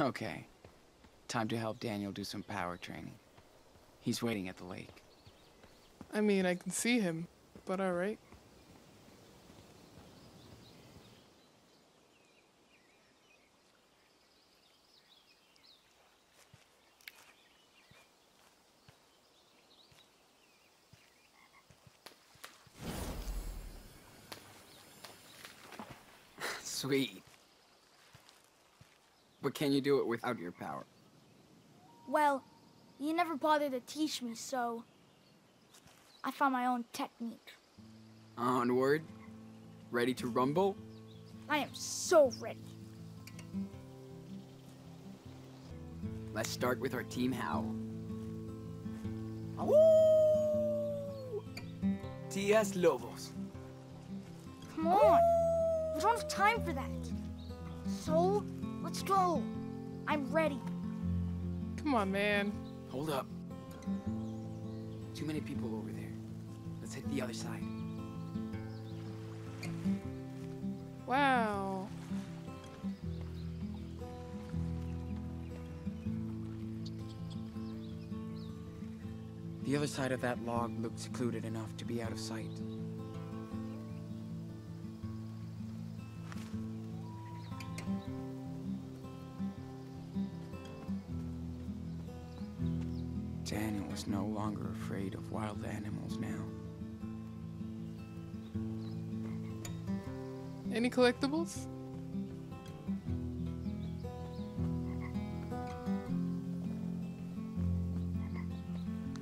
Okay. Time to help Daniel do some power training. He's waiting at the lake. I mean, I can see him, but alright. Sweet. But can you do it without your power? Well, you never bothered to teach me, so I found my own technique. Onward. Ready to rumble? I am so ready. Let's start with our team howl. T.S. Lobos. Come on. We don't have time for that. So, let's go. I'm ready. Come on, man. Hold up. Too many people over there. Let's hit the other side. Wow. The other side of that log looked secluded enough to be out of sight. Was no longer afraid of wild animals now. Any collectibles?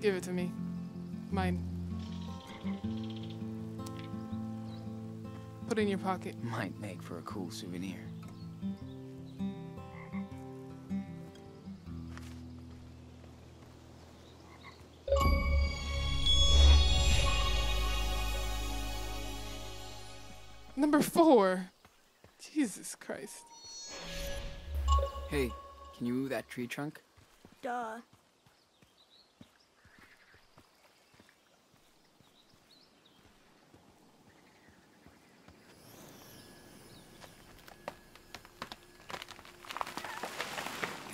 Give it to me. Mine. Put it in your pocket. Might make for a cool souvenir. Number four. Jesus Christ. Hey, can you move that tree trunk? Duh.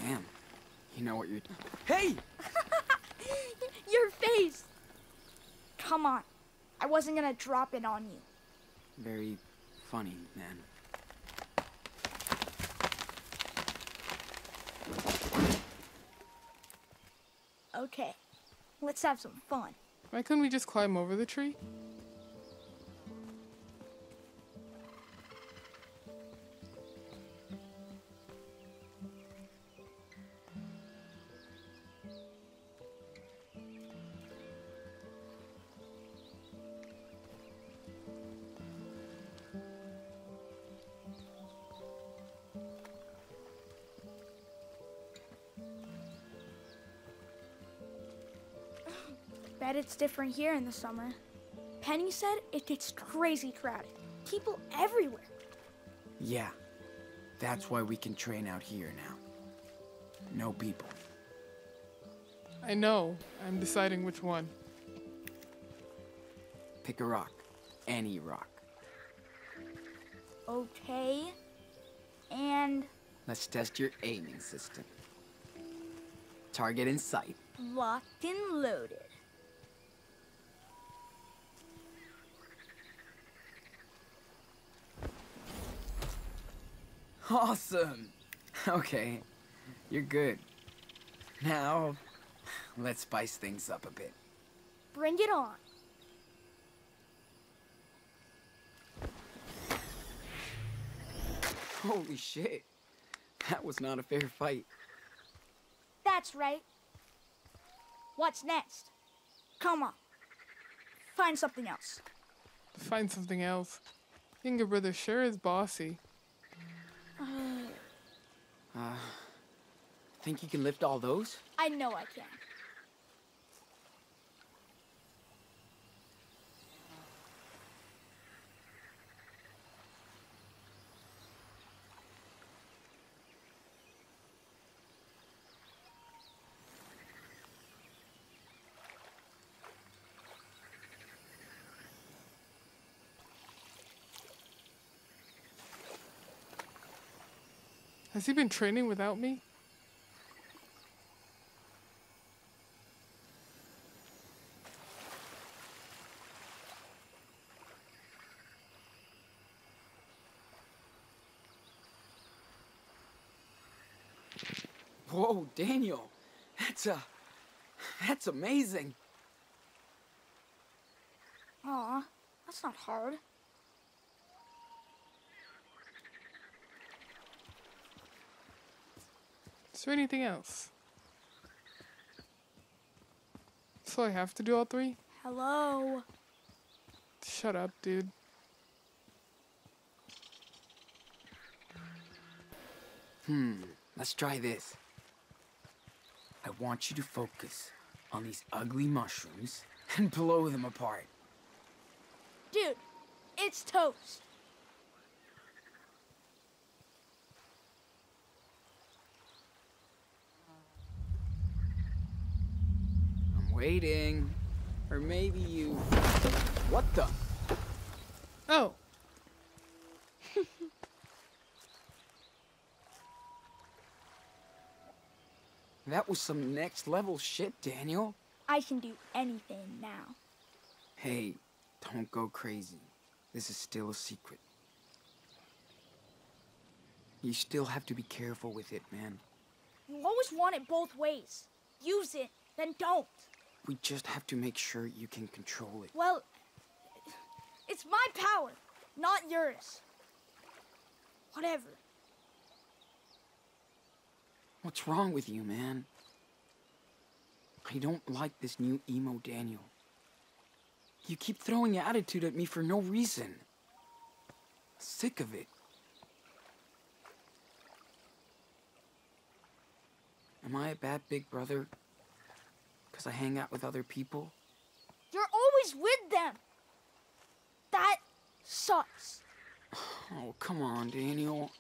Damn. You know what you're. doing. Hey! Your face! Come on. I wasn't gonna drop it on you. Very funny, man. Okay. Let's have some fun. Why couldn't we just climb over the tree? Bet it's different here in the summer. Penny said it gets crazy crowded. People everywhere. Yeah. That's why we can train out here now. No people. I know. I'm deciding which one. Pick a rock. Any rock. Okay. And Let's test your aiming system. Target in sight. locked and loaded. Awesome! Okay, you're good. Now, let's spice things up a bit. Bring it on. Holy shit. That was not a fair fight. That's right. What's next? Come on. Find something else. Find something else. Younger brother sure is bossy. Uh, think you can lift all those? I know I can. Has he been training without me? Whoa, Daniel. That's a. That's amazing. Aw, that's not hard. Is there anything else? So I have to do all three? Hello. Shut up, dude. Hmm, let's try this. I want you to focus on these ugly mushrooms and blow them apart. Dude, it's toast. Waiting. Or maybe you. What the? Oh, That was some next level shit, Daniel. I can do anything now. Hey, don't go crazy. This is still a secret. You still have to be careful with it, man. You always want it both ways. Use it, then don't. We just have to make sure you can control it. Well, it's my power, not yours. Whatever. What's wrong with you, man? I don't like this new emo Daniel. You keep throwing attitude at me for no reason. Sick of it. Am I a bad big brother? Because I hang out with other people? You're always with them. That sucks. Oh, come on, Daniel.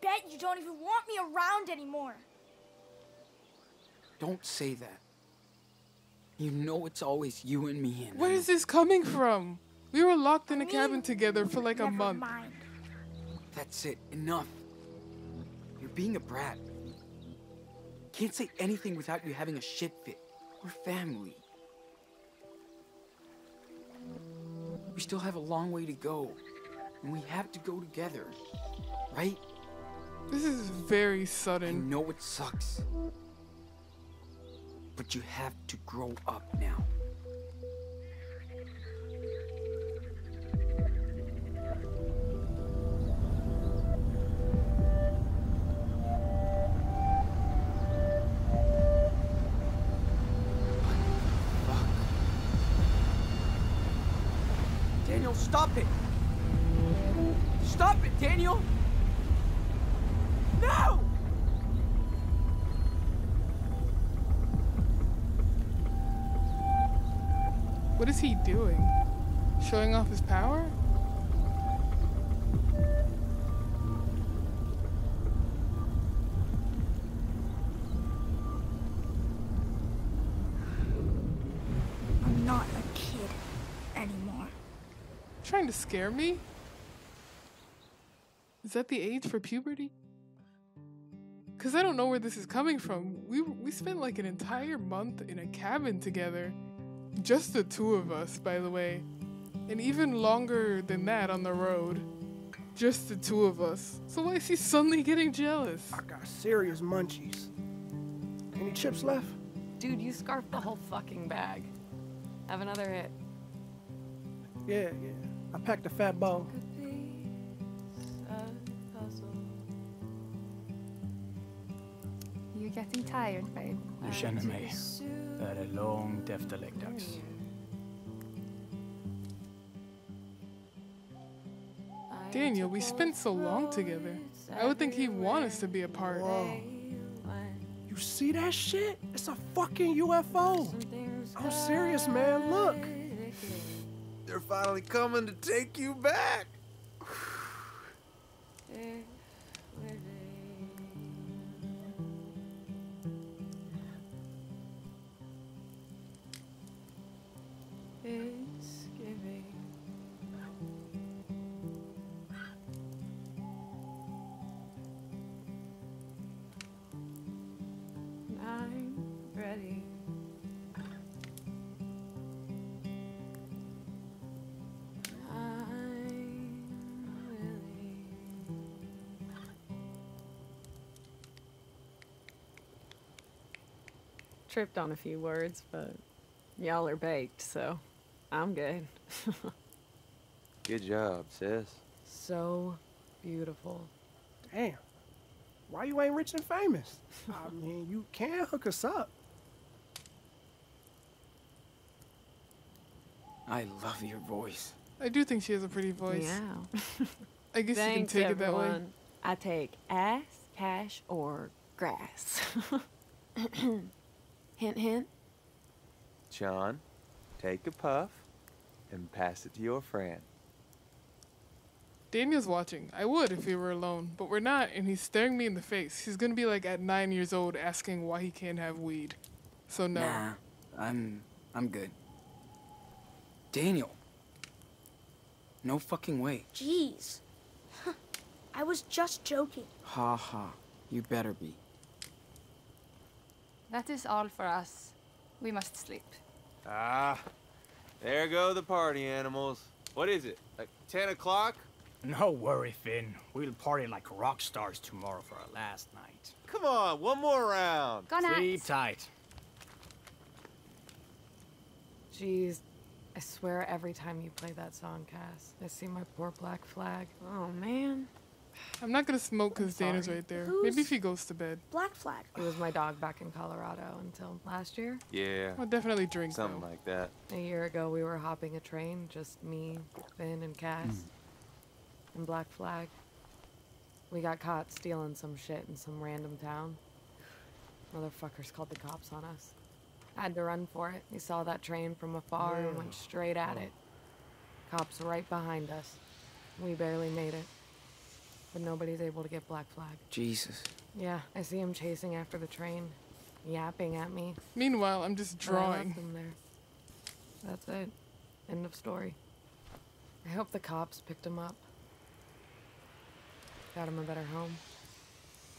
Bet you don't even want me around anymore. Don't say that. You know it's always you and me and where is this coming from? We were locked in a cabin together for like a Never month. mind. That's it. Enough. You're being a brat. Can't say anything without you having a shit fit. We're family. We still have a long way to go. And we have to go together. Right? This is very sudden. I know it sucks. But you have to grow up now. Daniel, stop it! Stop it, Daniel! No! What is he doing? Showing off his power? Scare me? Is that the age for puberty? Cause I don't know where this is coming from. We we spent like an entire month in a cabin together. Just the two of us, by the way. And even longer than that on the road. Just the two of us. So why is he suddenly getting jealous? I got serious munchies. Any chips left? Dude, you scarfed the whole fucking bag. Have another hit. Yeah, yeah. I packed a fat bowl. You're getting tired, babe. Du känner mig. Det här är långt efter läggdags. Daniel, we spent so long together. I would think he'd want us to be apart. Whoa. You see that shit? It's a fucking UFO. I'm serious, man. Look finally coming to take you back. I'm ready. Tripped on a few words, but y'all are baked, so I'm good. Good job, sis. so beautiful. Damn. Why you ain't rich and famous? I mean, you can hook us up. I love your voice. I do think she has a pretty voice. Yeah. I guess Thanks, you can take it that way. everyone. I take ass, cash, or grass. hint, hint. John, take a puff and pass it to your friend. Daniel's watching. I would if we were alone, but we're not, and he's staring me in the face. He's gonna be like at nine years old asking why he can't have weed. So no. Nah, I'm I'm good. Daniel. No fucking way. Jeez. I was just joking. Ha ha. You better be. That is all for us. We must sleep. Ah, there go the party animals. What is it? Like 10 o'clock? No worry, Finn. We'll party like rock stars tomorrow for our last night. Come on, one more round. Good night. Sleep tight. Jeez, I swear every time you play that song, Cass, I see my poor black flag. Oh man, I'm not gonna smoke because Dana's right there. Who's- Maybe if he goes to bed. Black flag. it was my dog back in Colorado until last year. Yeah, I'll definitely drink something though. like that. A year ago, we were hopping a train, just me, Finn, and Cass, hmm. and Black Flag. We got caught stealing some shit in some random town. Motherfuckers called the cops on us. Had to run for it. We saw that train from afar and went straight at it. Cops right behind us. We barely made it. But nobody's able to get Black Flag. Jesus. Yeah, I see him chasing after the train, yapping at me. Meanwhile, I'm just but I left drawing. him there. That's it. End of story. I hope the cops picked him up. Got him a better home.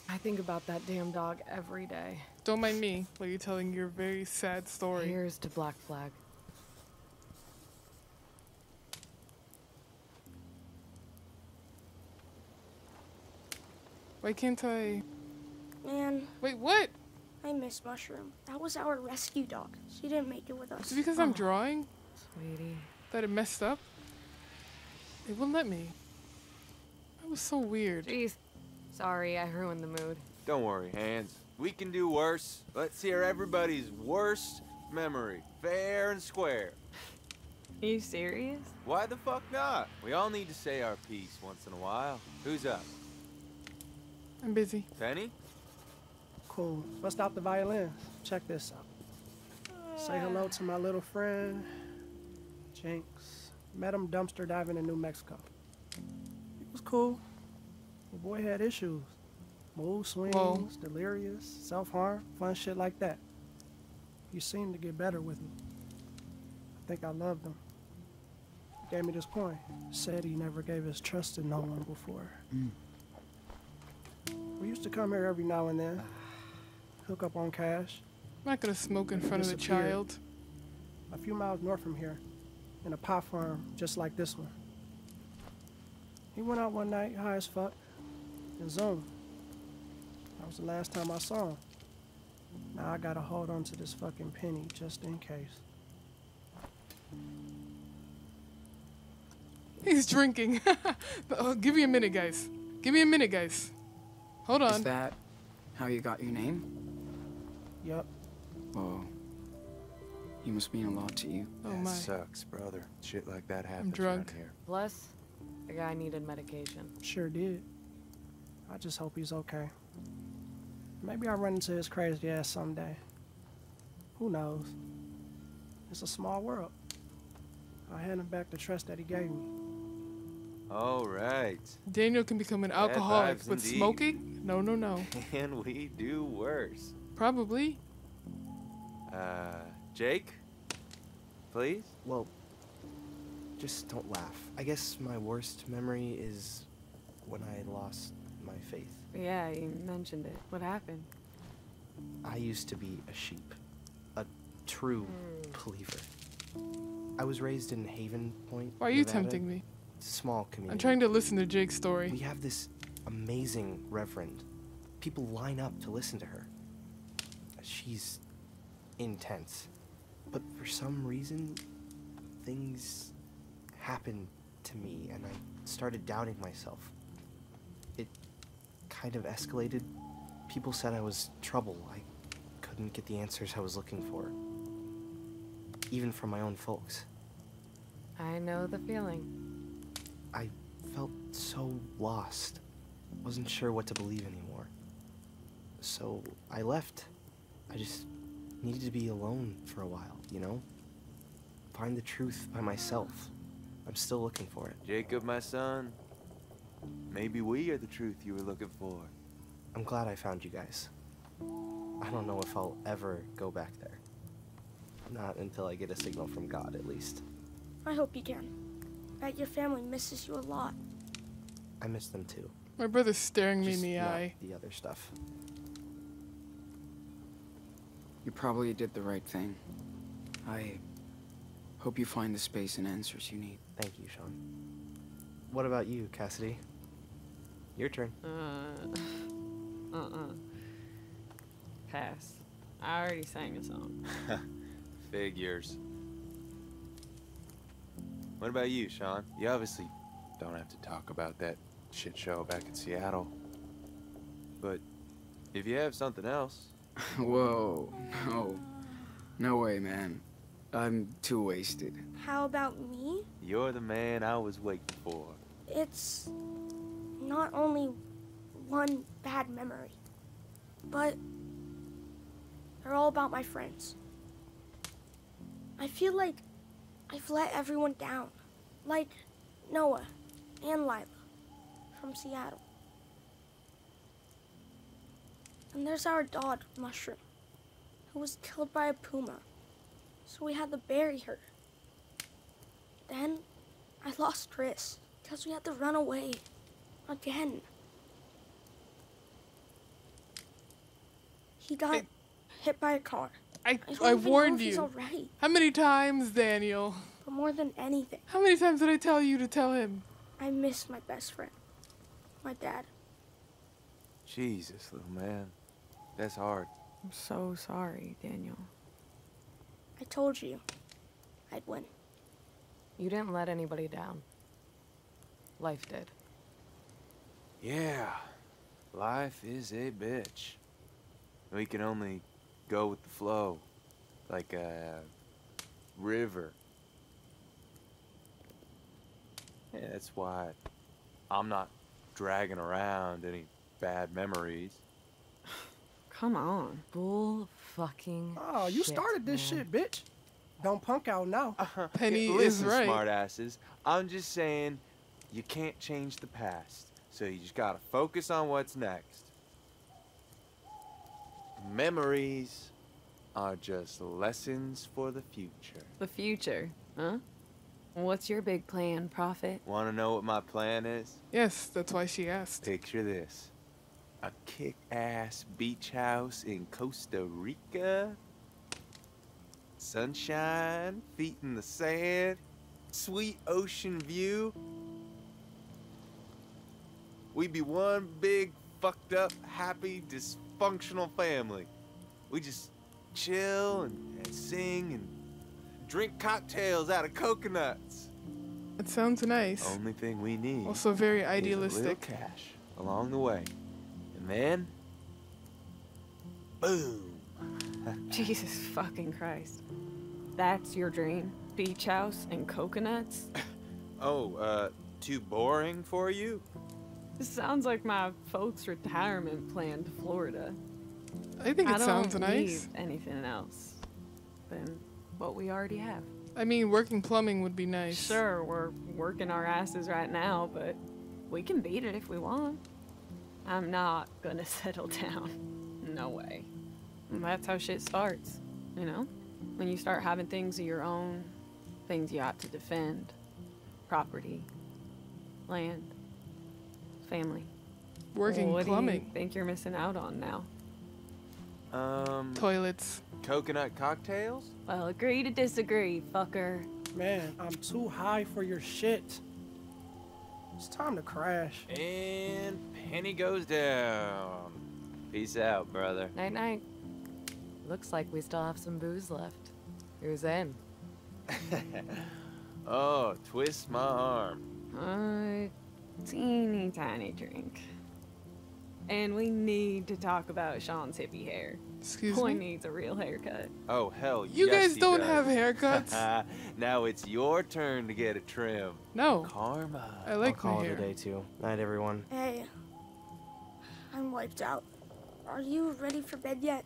I think about that damn dog every day. Don't mind me while you're telling your very sad story. Here's to Black Flag. Why can't I? Man, Wait, what? I miss Mushroom. That was our rescue dog. She didn't make it with us. Is us. it because I'm drawing Sweetie. that it messed up? It wouldn't let me. That was so weird. Jeez. Sorry, I ruined the mood. Don't worry, Hands. We can do worse. Let's hear everybody's worst memory, fair and square. Are you serious? Why the fuck not? We all need to say our piece once in a while. Who's up? I'm busy. Penny? Cool. Bust out the violins. Check this out. Say hello to my little friend, Jinx. Met him dumpster diving in New Mexico. He was cool. The boy had issues. Mood swings, Whoa. delirious, self-harm, fun shit like that. He seemed to get better with me. I think I loved him. He gave me this coin. Said he never gave his trust to no one before. We used to come here every now and then, hook up on cash. I'm not gonna smoke in front of the Disappeared. child. a few miles north from here, in a pot farm just like this one. He went out one night, high as fuck, and zoomed. That was the last time I saw him. Now I gotta hold on to this fucking penny just in case. He's drinking. oh, give me a minute, guys. Give me a minute, guys. Hold on. Is that how you got your name? Yep. Whoa. He must mean a lot to you. Oh that my. sucks, brother. Shit like that happens drunk. around here. Plus, the guy needed medication. sure did. I just hope he's okay. Maybe I'll run into his crazy ass someday. Who knows? It's a small world. I'll hand him back the trust that he gave me. All right. Daniel can become an Bad alcoholic, vibes but indeed. smoking? No, no, no. And we do worse. Probably. Uh, Jake? Please? Well, just don't laugh. I guess my worst memory is when I lost my faith. Yeah, you mentioned it. What happened? I used to be a sheep. A true believer. I was raised in Haven Point. Why are you Nevada. tempting me? It's a small community. I'm trying to listen to Jake's story. We have this amazing reverend. People line up to listen to her. She's intense. But for some reason, things happened to me and I started doubting myself. It kind of escalated. People said I was trouble. I couldn't get the answers I was looking for. Even from my own folks. I know the feeling. I felt so lost. Wasn't sure what to believe anymore. So I left. I just needed to be alone for a while, you know? Find the truth by myself. I'm still looking for it. Jacob, my son, maybe we are the truth you were looking for. I'm glad I found you guys. I don't know if I'll ever go back there. Not until I get a signal from God, at least. I hope you can. Bet your family misses you a lot. I miss them too. My brother's staring me in Just the not eye. The other stuff. You probably did the right thing. I hope you find the space and answers you need. Thank you, Sean. What about you, Cassidy? Your turn. Uh, uh-uh. Pass. I already sang a song. Figures. What about you, Sean? You obviously don't have to talk about that shit show back in Seattle. But if you have something else, Whoa, no. No way, man. I'm too wasted. How about me? you're the man I was waiting for. It's not only one bad memory, but they're all about my friends. I feel like I've let everyone down, like Noah and Lyla from Seattle. And there's our dog, Mushroom, who was killed by a puma, so we had to bury her. Then I lost Chris because we had to run away again. He got Hey. hit by a car. I, I, I warned know if He's you. How many times, Daniel? but more than anything, How many times did I tell you to tell him? I miss my best friend, my dad. Jesus, little man. That's hard. I'm so sorry, Daniel. I told you, I'd win. You didn't let anybody down. Life did. Yeah. Life is a bitch. We can only go with the flow. Like a river. Yeah, that's why I'm not dragging around any bad memories. Come on. Bull fucking Oh, you shit, started this man. shit, bitch. Don't punk out now. Uh-huh. Penny Yeah, is listen, right. smartasses. I'm just saying, you can't change the past. So you just gotta focus on what's next. Memories are just lessons for the future. The future, huh? What's your big plan, Prophet? Wanna know what my plan is? Yes, that's why she asked. Picture this a kick ass beach house in Costa Rica. Sunshine, feet in the sand, sweet ocean view. We'd be one big, fucked up, happy, dysfunctional family. We just chill and, and sing and drink cocktails out of coconuts. It sounds nice. Only thing we need Also very is a little idealistic. cash along the way. And then, boom. Jesus fucking Christ. That's your dream? Beach house and coconuts? Oh, uh, too boring for you? This sounds like my folks' retirement plan to Florida. I think it I don't sounds nice. need anything else than what we already have. I mean, working plumbing would be nice. Sure, we're working our asses right now, but we can beat it if we want. I'm not gonna settle down. No way. That's how shit starts, you know? When you start having things of your own, things you ought to defend property, land, family. Working what do you plumbing. think you're missing out on now? Um, Toilets. coconut cocktails? Well, agree to disagree, fucker. Man, I'm too high for your shit. It's time to crash. And Penny goes down. Peace out, brother. Night night. Looks like we still have some booze left. Who's in? oh, twist my arm. A teeny tiny drink. And we need to talk about Sean's hippie hair. Excuse Boy me. needs a real haircut. Oh, hell You yes, guys he don't does. have haircuts. now it's your turn to get a trim. No. Karma. I like I'll call my it hair. a day too. Night, everyone. Hey, I'm wiped out. Are you ready for bed yet?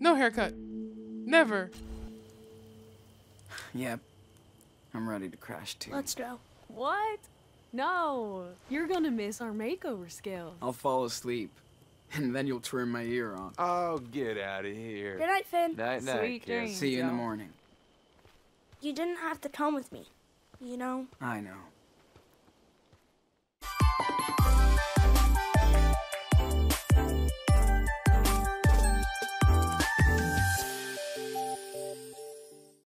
No haircut. Never. Yep. I'm ready to crash too. Let's go. What? No, you're gonna miss our makeover skills. I'll fall asleep, and then you'll turn my ear on. Oh, get out of here. Good night, Finn. Night, night, Sweet kid. dreams. See you in the morning. You didn't have to come with me. You know, I know.